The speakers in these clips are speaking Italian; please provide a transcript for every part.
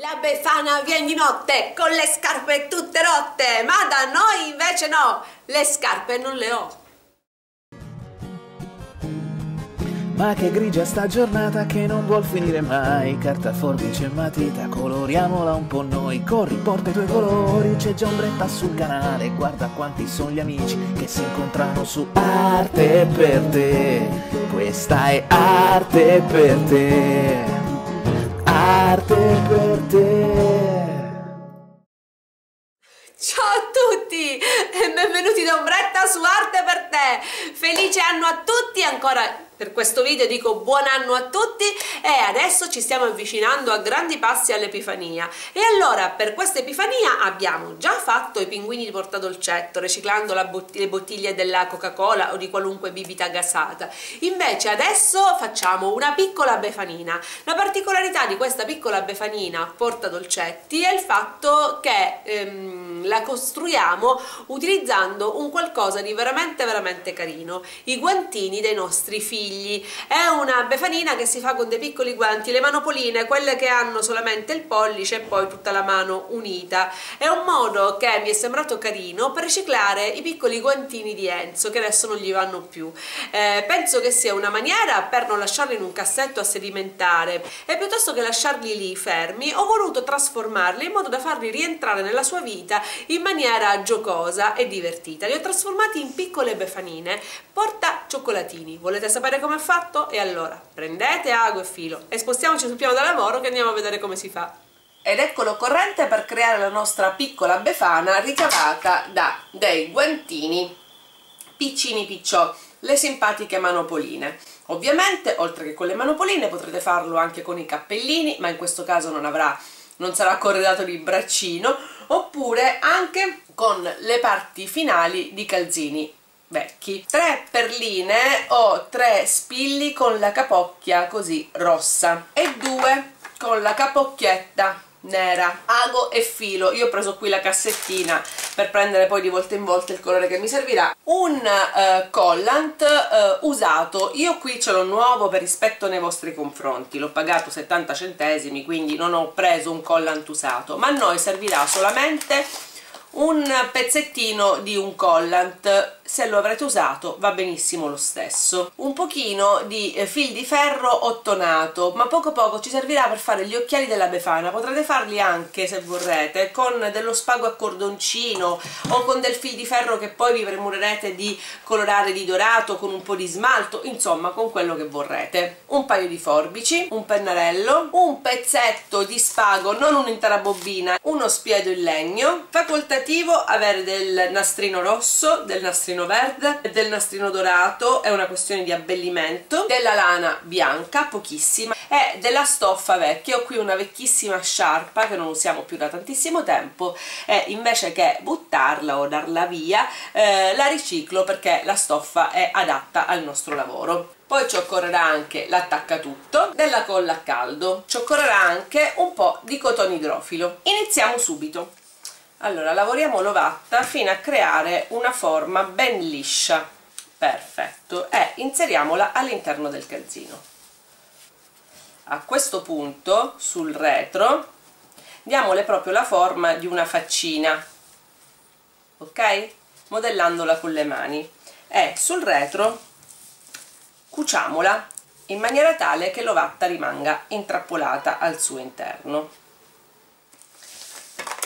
La Befana viene di notte con le scarpe tutte rotte, ma da noi invece no, le scarpe non le ho. Ma che grigia sta giornata che non vuol finire mai. Carta, forbice e matita, coloriamola un po' noi. Corri, porta i tuoi colori, c'è già ombretta sul canale. Guarda quanti sono gli amici che si incontrano su Arte per te. Questa è arte per te arte per te. Ciao a tutti e benvenuti da Ombretta su Arte per te. Felice anno a tutti ancora per questo video dico buon anno a tutti e adesso ci stiamo avvicinando a grandi passi all'Epifania. E allora per questa Epifania abbiamo già fatto i pinguini di portadolcetto riciclando bott le bottiglie della Coca-Cola o di qualunque bibita gasata. Invece adesso facciamo una piccola befanina. La particolarità di questa piccola befanina portadolcetti è il fatto che ehm, la costruiamo utilizzando un qualcosa di veramente veramente carino i guantini dei nostri figli. Figli è una befanina che si fa con dei piccoli guanti le manopoline quelle che hanno solamente il pollice e poi tutta la mano unita. È un modo che mi è sembrato carino per riciclare i piccoli guantini di Enzo che adesso non gli vanno più. Eh, penso che sia una maniera per non lasciarli in un cassetto a sedimentare e piuttosto che lasciarli lì fermi ho voluto trasformarli in modo da farli rientrare nella sua vita in maniera giocosa e divertita li ho trasformati in piccole befanine porta cioccolatini volete sapere come è fatto? E allora prendete ago e filo e spostiamoci sul piano da lavoro che andiamo a vedere come si fa. Ed ecco l'occorrente per creare la nostra piccola befana ricavata da dei guantini piccini picciò, le simpatiche manopoline. Ovviamente, oltre che con le manopoline, potrete farlo anche con i cappellini, ma in questo caso non avrà non sarà corredato di braccino, oppure anche con le parti finali di calzini vecchi. Tre perline o tre spilli con la capocchia così rossa e due con la capocchietta nera ago e filo. Io ho preso qui la cassettina per prendere poi di volta in volta il colore che mi servirà. Un uh, collant uh, usato. Io qui ce l'ho nuovo per rispetto nei vostri confronti. L'ho pagato 70 centesimi quindi non ho preso un collant usato. Ma a noi servirà solamente un pezzettino di un collant. Se lo avrete usato va benissimo lo stesso. Un pochino di eh, fil di ferro ottonato ma poco poco ci servirà per fare gli occhiali della befana. Potrete farli anche se vorrete con dello spago a cordoncino o con del fil di ferro che poi vi premurerete di colorare di dorato con un po' di smalto insomma con quello che vorrete. Un paio di forbici un pennarello un pezzetto di spago non un'intera bobina uno spiedo in legno facoltativo avere del nastrino rosso del nastrino verde e del nastrino dorato è una questione di abbellimento. Della lana bianca, pochissima e della stoffa vecchia. Ho qui una vecchissima sciarpa che non usiamo più da tantissimo tempo e invece che buttarla o darla via eh, la riciclo perché la stoffa è adatta al nostro lavoro. Poi ci occorrerà anche l'attaccatutto della colla a caldo. Ci occorrerà anche un po' di cotone idrofilo. Iniziamo subito allora lavoriamo l'ovatta fino a creare una forma ben liscia. Perfetto. E inseriamola all'interno del calzino. A questo punto sul retro diamole proprio la forma di una faccina. Ok? Modellandola con le mani. E sul retro cuciamola in maniera tale che l'ovatta rimanga intrappolata al suo interno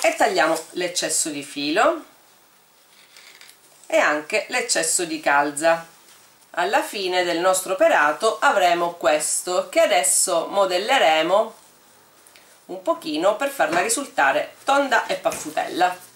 e tagliamo l'eccesso di filo e anche l'eccesso di calza. Alla fine del nostro operato avremo questo che adesso modelleremo un pochino per farla risultare tonda e paffutella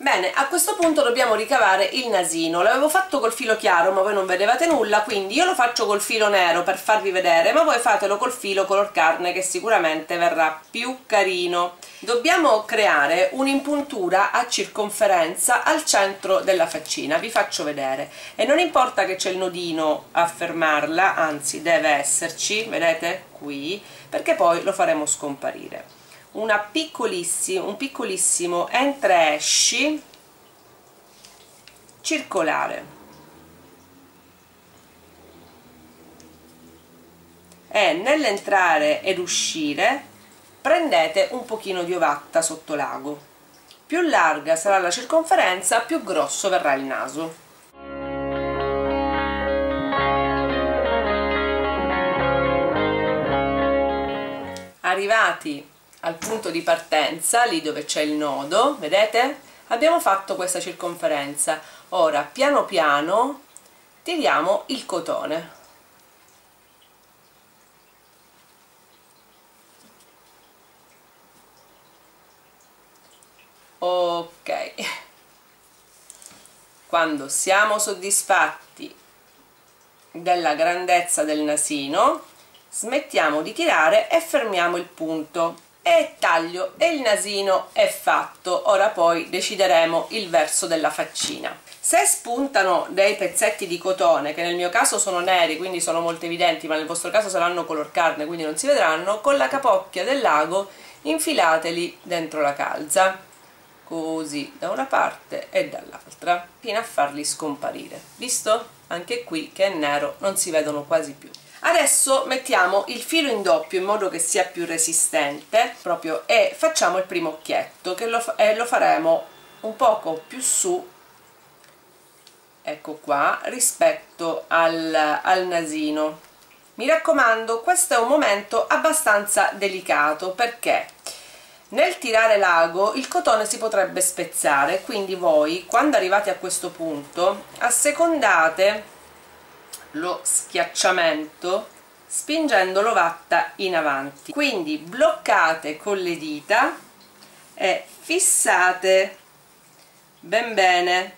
Bene, a questo punto dobbiamo ricavare il nasino, l'avevo fatto col filo chiaro ma voi non vedevate nulla, quindi io lo faccio col filo nero per farvi vedere, ma voi fatelo col filo color carne che sicuramente verrà più carino. Dobbiamo creare un'impuntura a circonferenza al centro della faccina, vi faccio vedere, e non importa che c'è il nodino a fermarla, anzi deve esserci, vedete? Qui, perché poi lo faremo scomparire una piccolissimo, un piccolissimo entra esci circolare. E nell'entrare ed uscire prendete un pochino di ovatta sotto l'ago. Più larga sarà la circonferenza più grosso verrà il naso. Arrivati al punto di partenza lì dove c'è il nodo vedete? Abbiamo fatto questa circonferenza. Ora piano piano tiriamo il cotone. Ok. Quando siamo soddisfatti della grandezza del nasino smettiamo di tirare e fermiamo il punto e taglio e il nasino è fatto. Ora poi decideremo il verso della faccina. Se spuntano dei pezzetti di cotone che nel mio caso sono neri quindi sono molto evidenti ma nel vostro caso saranno color carne quindi non si vedranno con la capocchia del lago infilateli dentro la calza. Così da una parte e dall'altra fino a farli scomparire. Visto? anche qui che è nero non si vedono quasi più adesso mettiamo il filo in doppio in modo che sia più resistente proprio e facciamo il primo occhietto che lo, eh, lo faremo un poco più su ecco qua rispetto al, al nasino. Mi raccomando questo è un momento abbastanza delicato perché nel tirare l'ago il cotone si potrebbe spezzare quindi voi quando arrivate a questo punto assecondate lo schiacciamento spingendo l'ovatta in avanti. Quindi bloccate con le dita e fissate ben bene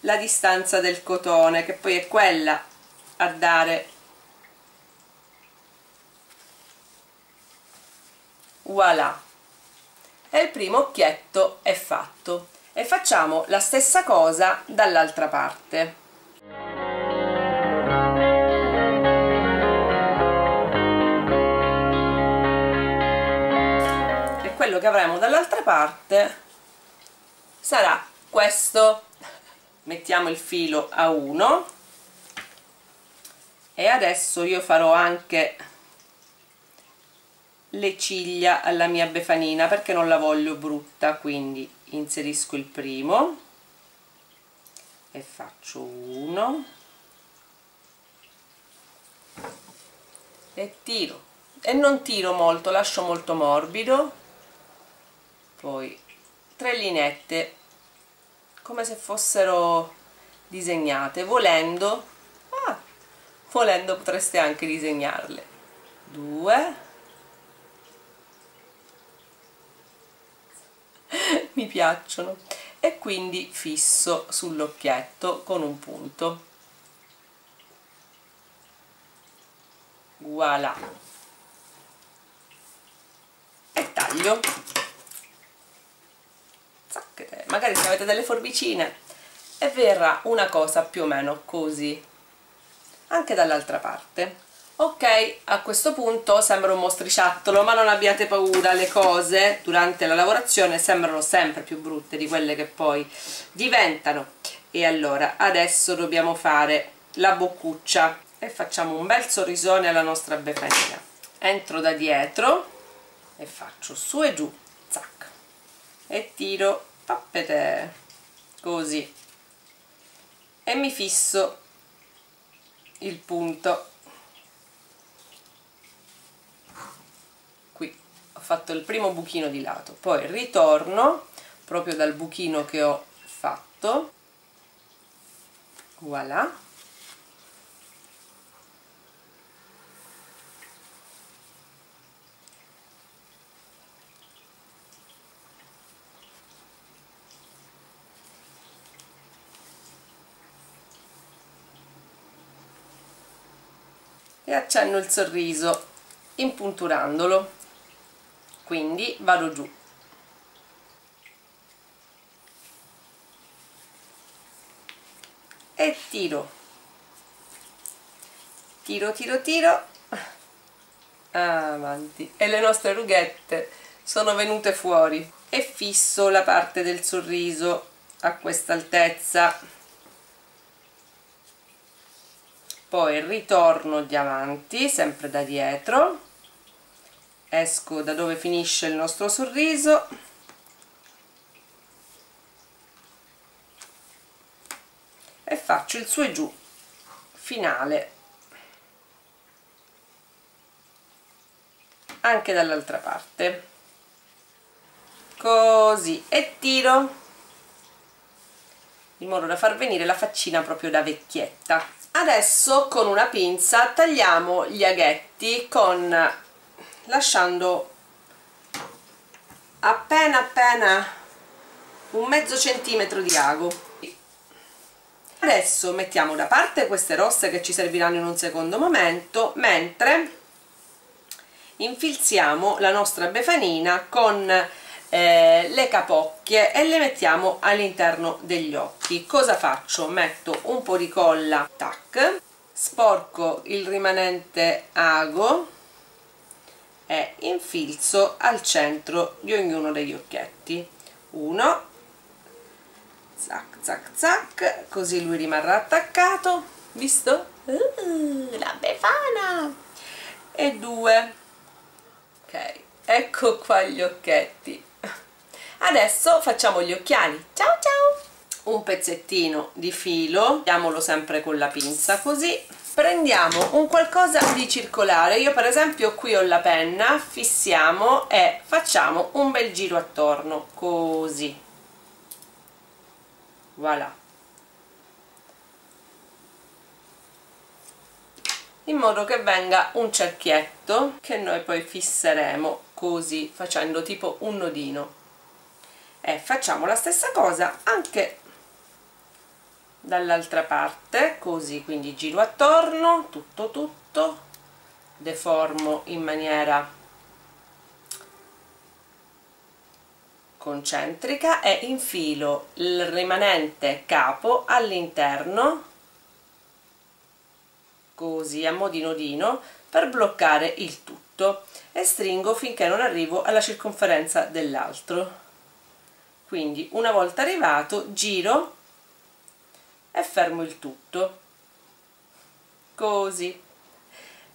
la distanza del cotone che poi è quella a dare voilà. E il primo occhietto è fatto. E facciamo la stessa cosa dall'altra parte e quello che avremo dall'altra parte sarà questo. Mettiamo il filo a 1 e adesso io farò anche le ciglia alla mia befanina perché non la voglio brutta quindi inserisco il primo e faccio uno. E tiro. E non tiro molto, lascio molto morbido. Poi tre linette. Come se fossero disegnate. Volendo. Ah, volendo potreste anche disegnarle. Due. Mi piacciono e quindi fisso sull'occhietto con un punto. Voilà. E taglio. Magari se avete delle forbicine e verrà una cosa più o meno così anche dall'altra parte ok a questo punto sembra un mostriciattolo ma non abbiate paura le cose durante la lavorazione sembrano sempre più brutte di quelle che poi diventano. E allora adesso dobbiamo fare la boccuccia e facciamo un bel sorrisone alla nostra befanina entro da dietro e faccio su e giù zac e tiro pappete così. E mi fisso il punto fatto il primo buchino di lato poi ritorno proprio dal buchino che ho fatto. Voilà. E accenno il sorriso impunturandolo quindi vado giù. E tiro. Tiro tiro tiro. Avanti. E le nostre rughette sono venute fuori. E fisso la parte del sorriso a questa altezza. Poi ritorno di avanti sempre da dietro esco da dove finisce il nostro sorriso. E faccio il su e giù. Finale. Anche dall'altra parte. Così. E tiro. In modo da far venire la faccina proprio da vecchietta. Adesso con una pinza tagliamo gli aghetti con lasciando appena appena un mezzo centimetro di ago adesso mettiamo da parte queste rosse che ci serviranno in un secondo momento mentre infilziamo la nostra befanina con eh, le capocchie e le mettiamo all'interno degli occhi cosa faccio? metto un po' di colla tac sporco il rimanente ago e infilzo al centro di ognuno degli occhietti. Uno. Zac zac zac così lui rimarrà attaccato. Visto? Uh, la befana. E due. Ok ecco qua gli occhietti. Adesso facciamo gli occhiali. Ciao ciao. Un pezzettino di filo. Diamolo sempre con la pinza così prendiamo un qualcosa di circolare. Io per esempio qui ho la penna fissiamo e facciamo un bel giro attorno così. Voilà. In modo che venga un cerchietto che noi poi fisseremo così facendo tipo un nodino. E facciamo la stessa cosa anche dall'altra parte così quindi giro attorno tutto tutto deformo in maniera concentrica e infilo il rimanente capo all'interno così a mo' di nodino per bloccare il tutto e stringo finché non arrivo alla circonferenza dell'altro. Quindi una volta arrivato giro e fermo il tutto. Così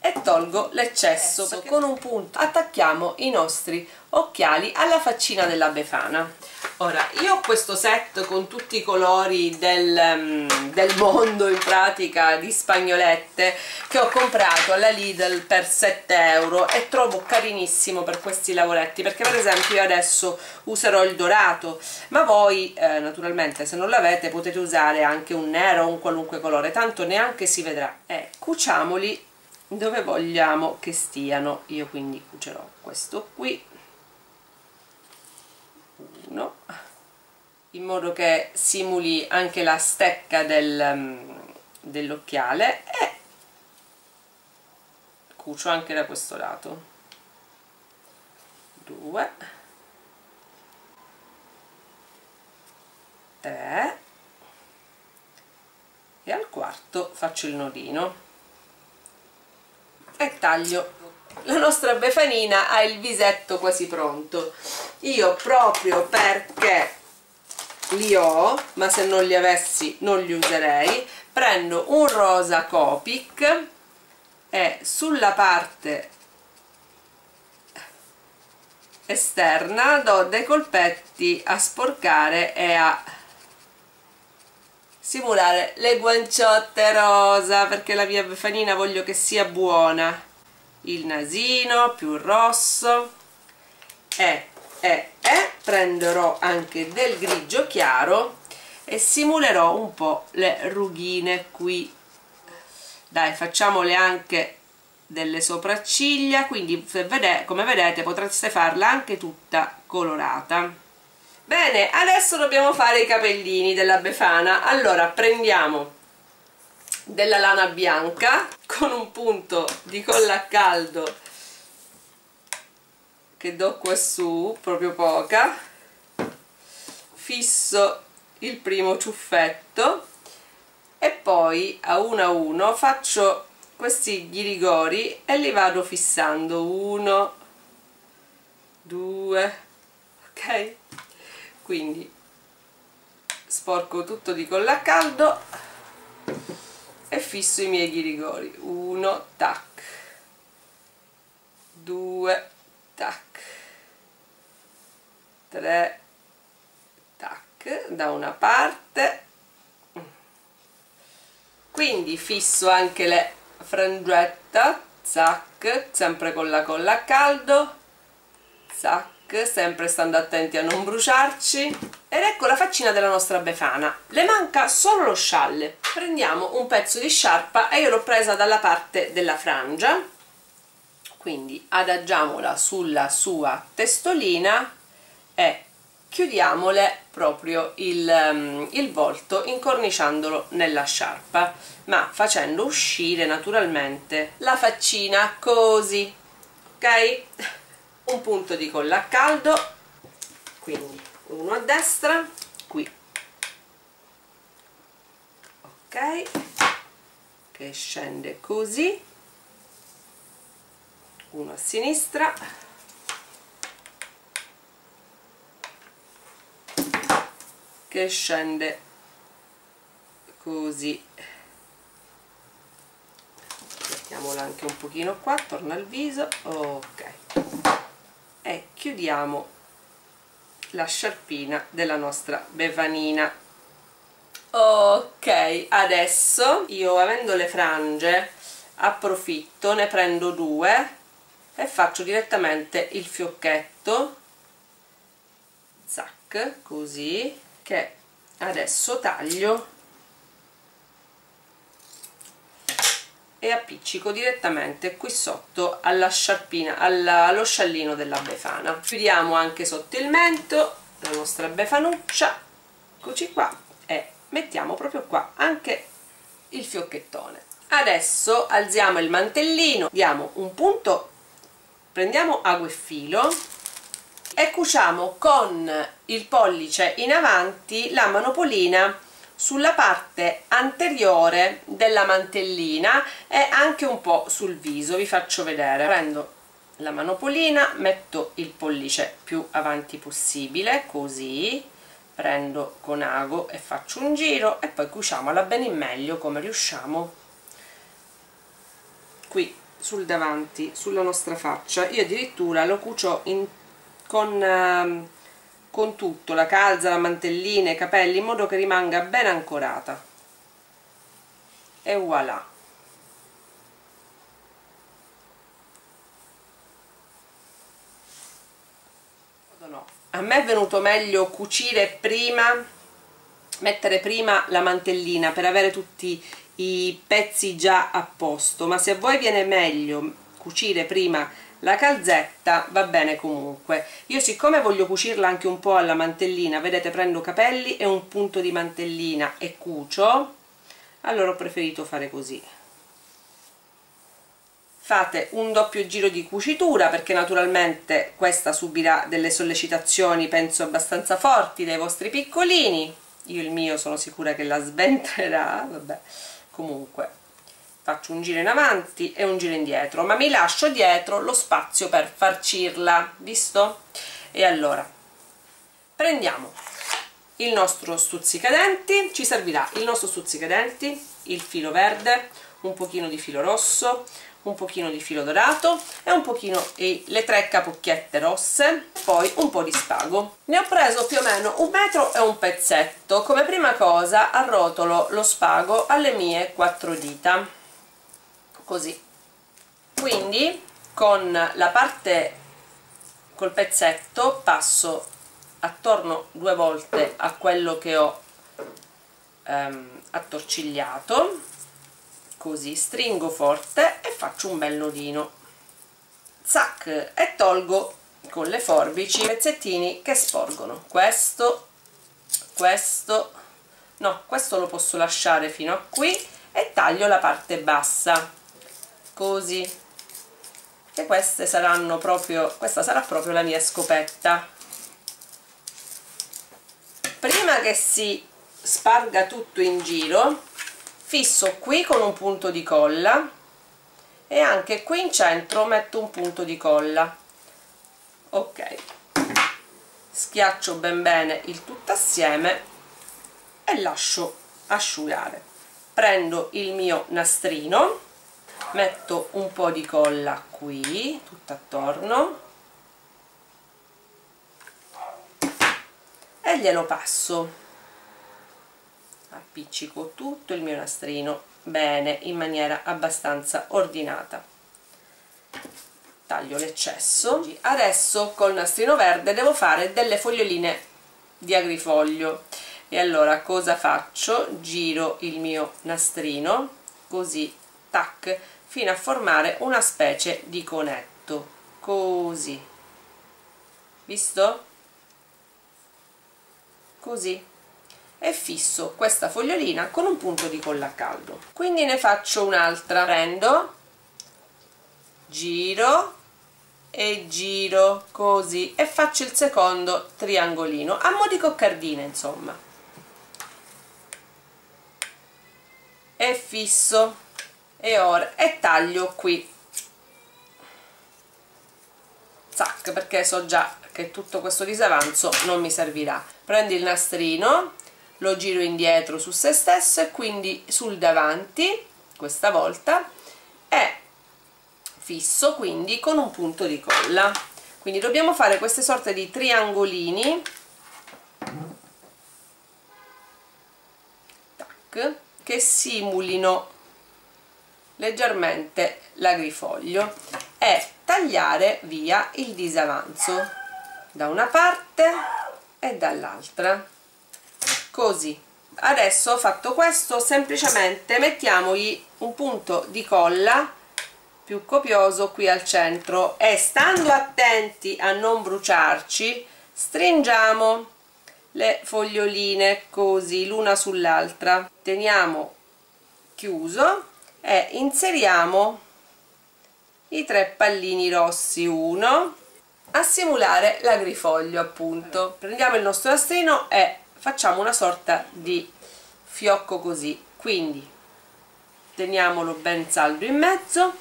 e tolgo l'eccesso con un punto. attacchiamo i nostri occhiali alla faccina della befana. Ora io ho questo set con tutti i colori del, um, del mondo in pratica di spagnolette che ho comprato alla Lidl per 7 euro e trovo carinissimo per questi lavoretti perché per esempio io adesso userò il dorato. Ma voi eh, naturalmente se non l'avete potete usare anche un nero o un qualunque colore tanto neanche si vedrà. E cuciamoli dove vogliamo che stiano? Io quindi cucerò questo qui. Uno. In modo che simuli anche la stecca del, um, dell'occhiale e cucio anche da questo lato. Due. Tre. E al quarto faccio il nodino e taglio la nostra befanina ha il visetto quasi pronto. Io proprio perché li ho ma se non li avessi non li userei prendo un rosa Copic e sulla parte esterna do dei colpetti a sporcare e a simulare le guanciotte rosa perché la mia befanina voglio che sia buona. Il nasino più rosso. E, e, e prenderò anche del grigio chiaro e simulerò un po' le rughine qui. Dai facciamole anche delle sopracciglia quindi vede, come vedete potreste farla anche tutta colorata bene adesso dobbiamo fare i capellini della befana. Allora prendiamo della lana bianca con un punto di colla a caldo che do qua su proprio poca. Fisso il primo ciuffetto e poi a uno a uno faccio questi ghirigori e li vado fissando. Uno due ok quindi sporco tutto di colla a caldo e fisso i miei ghirigori uno tac. Due tac. 3 tac. Da una parte. Quindi fisso anche le frangetta zac sempre con la colla a caldo zac sempre stando attenti a non bruciarci. Ed ecco la faccina della nostra befana. Le manca solo lo scialle. Prendiamo un pezzo di sciarpa e io l'ho presa dalla parte della frangia. Quindi adagiamola sulla sua testolina e chiudiamole proprio il, um, il volto incorniciandolo nella sciarpa. Ma facendo uscire naturalmente la faccina così. Ok un punto di colla a caldo quindi uno a destra qui. Ok che scende così. Uno a sinistra. Che scende così. Mettiamola anche un pochino qua torna al viso. Ok e chiudiamo la sciarpina della nostra bevanina. Ok adesso io avendo le frange approfitto ne prendo due e faccio direttamente il fiocchetto. Zac così che adesso taglio e appiccico direttamente qui sotto alla sciarpina, alla, allo sciallino della befana. Chiudiamo anche sotto il mento la nostra befanuccia. Eccoci qua e mettiamo proprio qua anche il fiocchettone. Adesso alziamo il mantellino diamo un punto prendiamo ago e filo e cuciamo con il pollice in avanti la manopolina sulla parte anteriore della mantellina e anche un po' sul viso, vi faccio vedere. Prendo la manopolina, metto il pollice più avanti possibile, così, prendo con ago e faccio un giro e poi cuciamola bene in meglio come riusciamo qui sul davanti, sulla nostra faccia. Io addirittura lo cucio in con, eh, con tutto, la calza, la mantellina, i capelli, in modo che rimanga ben ancorata. E voilà! A me è venuto meglio cucire prima, mettere prima la mantellina per avere tutti i pezzi già a posto, ma se a voi viene meglio cucire prima la calzetta va bene comunque. Io siccome voglio cucirla anche un po' alla mantellina vedete prendo capelli e un punto di mantellina e cucio. Allora ho preferito fare così. Fate un doppio giro di cucitura perché naturalmente questa subirà delle sollecitazioni penso abbastanza forti dai vostri piccolini. Io il mio sono sicura che la sventrerà vabbè. Comunque faccio un giro in avanti e un giro indietro ma mi lascio dietro lo spazio per farcirla visto? e allora prendiamo il nostro stuzzicadenti ci servirà il nostro stuzzicadenti il filo verde un pochino di filo rosso un pochino di filo dorato e un pochino e le tre capocchiette rosse poi un po' di spago. Ne ho preso più o meno un metro e un pezzetto. Come prima cosa arrotolo lo spago alle mie quattro dita così. Quindi con la parte col pezzetto passo attorno due volte a quello che ho ehm, attorcigliato. Così stringo forte e faccio un bel nodino. Zac e tolgo con le forbici i pezzettini che sporgono. Questo questo no questo lo posso lasciare fino a qui e taglio la parte bassa così e queste saranno proprio questa sarà proprio la mia scopetta. Prima che si sparga tutto in giro fisso qui con un punto di colla e anche qui in centro metto un punto di colla. Ok. Schiaccio ben bene il tutto assieme e lascio asciugare. Prendo il mio nastrino metto un po' di colla qui tutto attorno. E glielo passo. Appiccico tutto il mio nastrino bene in maniera abbastanza ordinata. Taglio l'eccesso. Adesso col nastrino verde devo fare delle foglioline di agrifoglio. E allora cosa faccio? giro il mio nastrino così tac fino a formare una specie di conetto. Così. Visto? così. E fisso questa fogliolina con un punto di colla a caldo. Quindi ne faccio un'altra. Prendo giro e giro così e faccio il secondo triangolino. A mo' di coccardina insomma. E fisso e ora e taglio qui. Zac perché so già che tutto questo disavanzo non mi servirà. Prendi il nastrino lo giro indietro su se stesso e quindi sul davanti questa volta e fisso quindi con un punto di colla. Quindi dobbiamo fare queste sorte di triangolini. Tac, che simulino leggermente l'agrifoglio e tagliare via il disavanzo da una parte e dall'altra. Così. Adesso fatto questo semplicemente mettiamogli un punto di colla più copioso qui al centro e stando attenti a non bruciarci stringiamo le foglioline così l'una sull'altra. Teniamo chiuso e inseriamo i tre pallini rossi uno a simulare l'agrifoglio appunto. Prendiamo il nostro nastrino e facciamo una sorta di fiocco così. Quindi teniamolo ben saldo in mezzo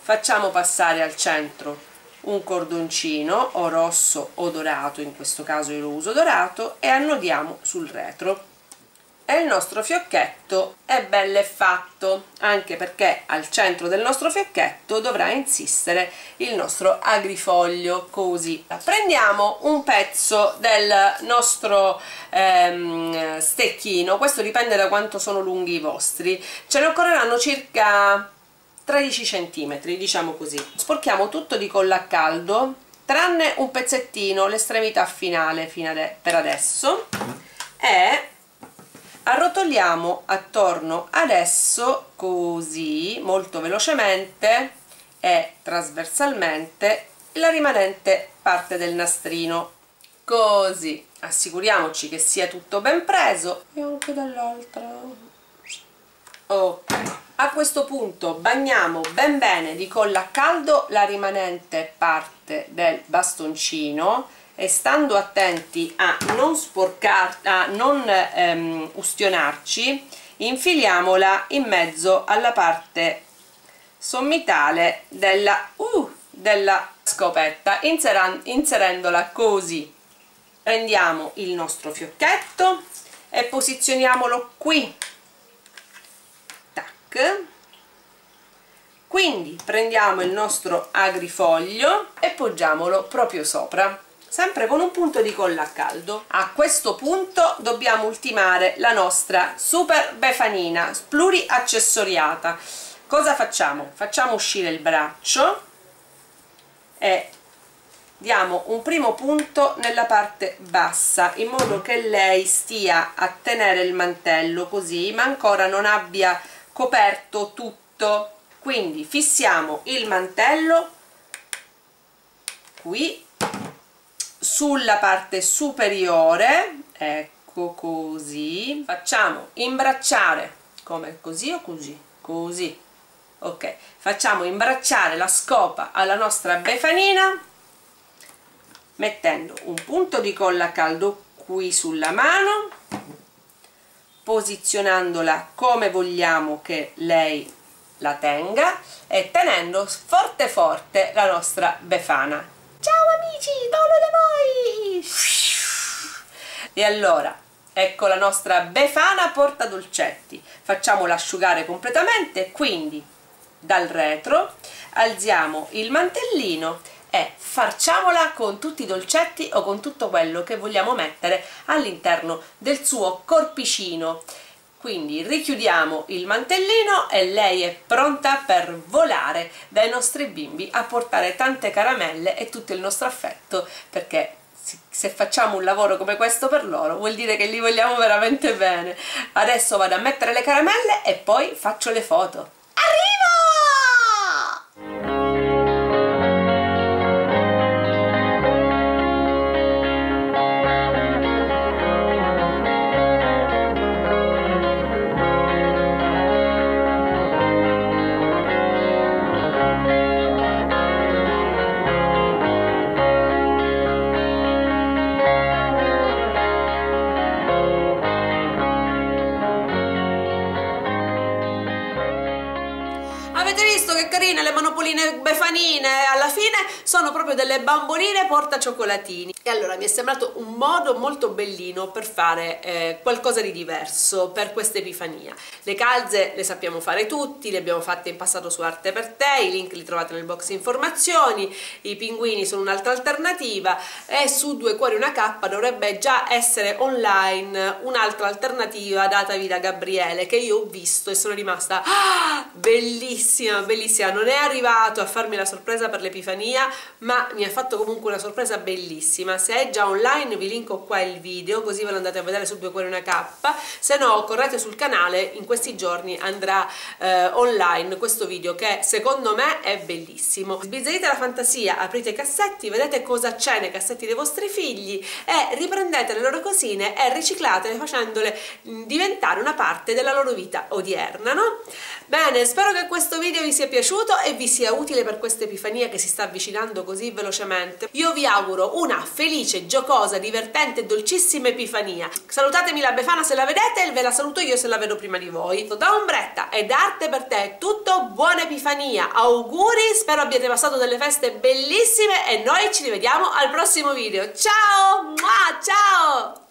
facciamo passare al centro un cordoncino o rosso o dorato in questo caso io lo uso dorato e annodiamo sul retro e il nostro fiocchetto è bello e fatto anche perché al centro del nostro fiocchetto dovrà insistere il nostro agrifoglio così. Prendiamo un pezzo del nostro ehm, stecchino. Questo dipende da quanto sono lunghi i vostri. Ce ne occorreranno circa 13 cm diciamo così. Sporchiamo tutto di colla a caldo tranne un pezzettino l'estremità finale ade per adesso. E arrotoliamo attorno adesso così molto velocemente e trasversalmente la rimanente parte del nastrino. Così assicuriamoci che sia tutto ben preso. E anche dall'altra. Ok. A questo punto bagniamo ben bene di colla a caldo la rimanente parte del bastoncino e stando attenti a non sporcar a non ehm, ustionarci infiliamola in mezzo alla parte sommitale della, uh, della scopetta inserendola così. Prendiamo il nostro fiocchetto e posizioniamolo qui. Tac. Quindi prendiamo il nostro agrifoglio e poggiamolo proprio sopra sempre con un punto di colla a caldo. A questo punto dobbiamo ultimare la nostra super befanina pluriaccessoriata. Cosa facciamo? facciamo uscire il braccio e diamo un primo punto nella parte bassa in modo che lei stia a tenere il mantello così ma ancora non abbia coperto tutto. Quindi fissiamo il mantello qui sulla parte superiore ecco così facciamo imbracciare come così o così? Così. Ok facciamo imbracciare la scopa alla nostra befanina mettendo un punto di colla caldo qui sulla mano posizionandola come vogliamo che lei la tenga e tenendo forte forte la nostra befana ciao amici Paolo da voi e allora ecco la nostra befana porta dolcetti. Facciamola asciugare completamente quindi dal retro alziamo il mantellino è farciamola con tutti i dolcetti o con tutto quello che vogliamo mettere all'interno del suo corpicino quindi richiudiamo il mantellino e lei è pronta per volare dai nostri bimbi a portare tante caramelle e tutto il nostro affetto perché se facciamo un lavoro come questo per loro vuol dire che li vogliamo veramente bene. Adesso vado a mettere le caramelle e poi faccio le foto carine le manopoline befanine alla fine sono proprio delle bamboline porta cioccolatini e allora mi è sembrato un modo molto bellino per fare eh, qualcosa di diverso per questa epifania. Le calze le sappiamo fare tutti le abbiamo fatte in passato su Arte per te i link li trovate nel box informazioni i pinguini sono un'altra alternativa e su Due Cuori Una K dovrebbe già essere online un'altra alternativa datavi da Gabriele che io ho visto e sono rimasta ah, bellissima bellissima. Non è arrivato a farmi la sorpresa per l'Epifania ma mi ha fatto comunque una sorpresa bellissima se è già online vi linko qua il video così ve lo andate a vedere su Due Cuori Una K se no correte sul canale in questi giorni andrà eh, online questo video che secondo me è bellissimo sbizzarrite la fantasia aprite i cassetti vedete cosa c'è nei cassetti dei vostri figli e riprendete le loro cosine e riciclatele facendole diventare una parte della loro vita odierna no? Bene spero che questo video vi sia piaciuto e vi sia utile per questa epifania che si sta avvicinando così velocemente. Io vi auguro una felice, giocosa, divertente e dolcissima epifania. Salutatemi la Befana se la vedete e ve la saluto io se la vedo prima di voi. Da Ombretta ed Arte per te tutto, buona epifania, auguri, spero abbiate passato delle feste bellissime e noi ci rivediamo al prossimo video. Ciao! Mua, ciao!